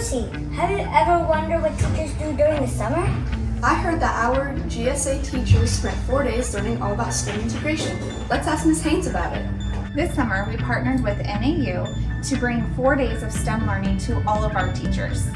Lucy, have you ever wondered what teachers do during the summer? I heard that our GSA teachers spent four days learning all about STEM integration. Let's ask Ms. Haynes about it. This summer, we partnered with NAU to bring four days of STEM learning to all of our teachers.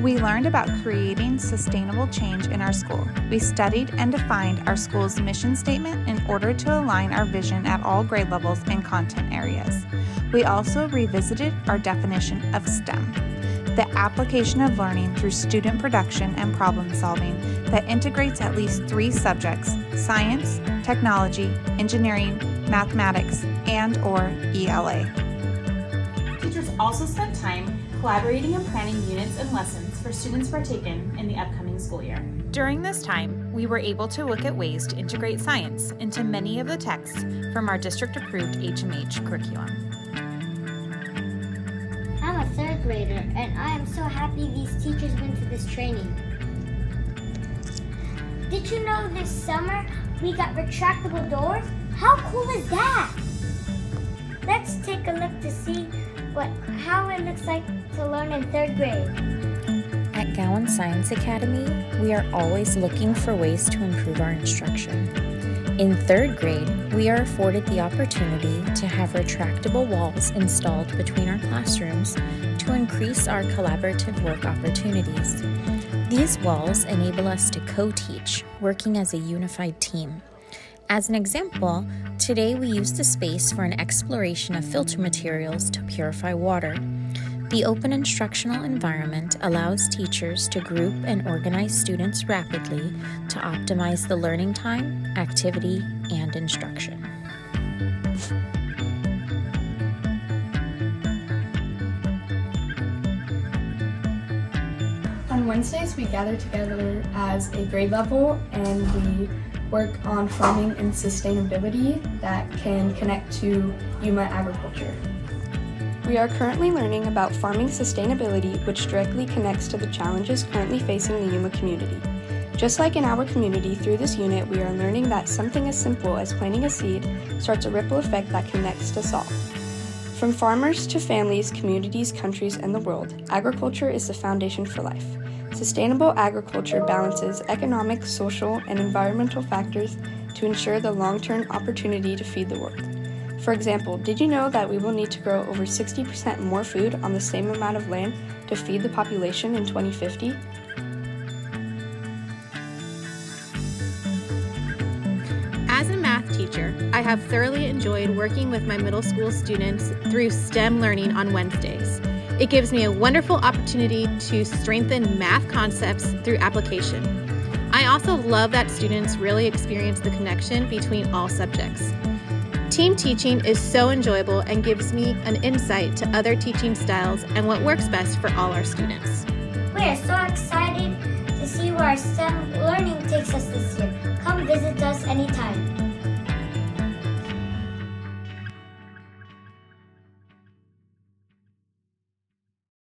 We learned about creating sustainable change in our school. We studied and defined our school's mission statement in order to align our vision at all grade levels and content areas. We also revisited our definition of STEM the application of learning through student production and problem solving that integrates at least three subjects science, technology, engineering, mathematics, and or ELA. Teachers also spent time collaborating and planning units and lessons for students partaken in the upcoming school year. During this time, we were able to look at ways to integrate science into many of the texts from our district-approved HMH curriculum. Third grader, and I am so happy these teachers went to this training. Did you know this summer we got retractable doors? How cool is that? Let's take a look to see what how it looks like to learn in third grade. At Gowan Science Academy, we are always looking for ways to improve our instruction. In third grade, we are afforded the opportunity to have retractable walls installed between our classrooms to increase our collaborative work opportunities. These walls enable us to co teach, working as a unified team. As an example, today we used the space for an exploration of filter materials to purify water. The open instructional environment allows teachers to group and organize students rapidly to optimize the learning time, activity, and instruction. On Wednesdays, we gather together as a grade level and we work on farming and sustainability that can connect to Yuma agriculture. We are currently learning about farming sustainability, which directly connects to the challenges currently facing the Yuma community. Just like in our community, through this unit, we are learning that something as simple as planting a seed starts a ripple effect that connects us all. From farmers to families, communities, countries, and the world, agriculture is the foundation for life. Sustainable agriculture balances economic, social, and environmental factors to ensure the long term opportunity to feed the world. For example, did you know that we will need to grow over 60% more food on the same amount of land to feed the population in 2050? As a math teacher, I have thoroughly enjoyed working with my middle school students through STEM learning on Wednesdays. It gives me a wonderful opportunity to strengthen math concepts through application. I also love that students really experience the connection between all subjects. Team teaching is so enjoyable and gives me an insight to other teaching styles and what works best for all our students. We are so excited to see where our STEM learning takes us this year. Come visit us anytime.